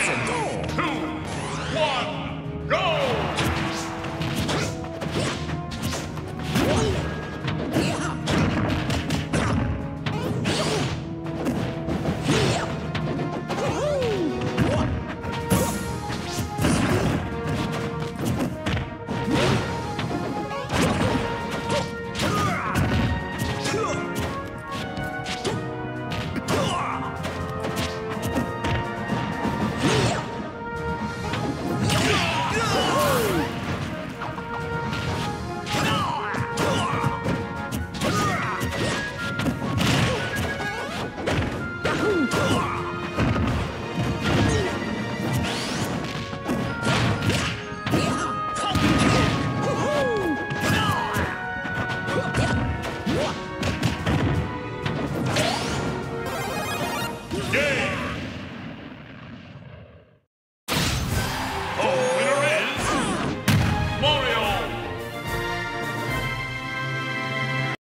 Two. go!